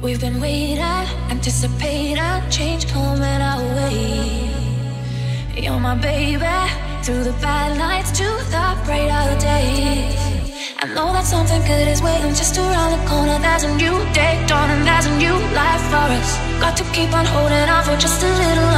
We've been waiting, anticipating change coming our way. You're my baby, through the bad nights to the brighter days. I know that something good is waiting just around the corner. There's a new day dawning, there's a new life for us. Got to keep on holding on for just a little.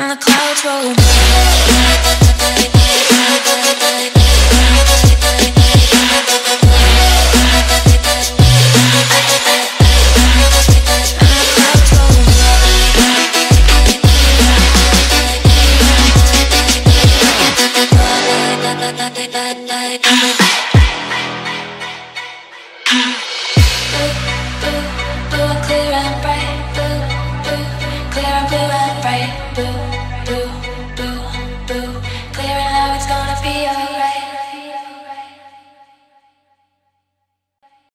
and the clouds roll by.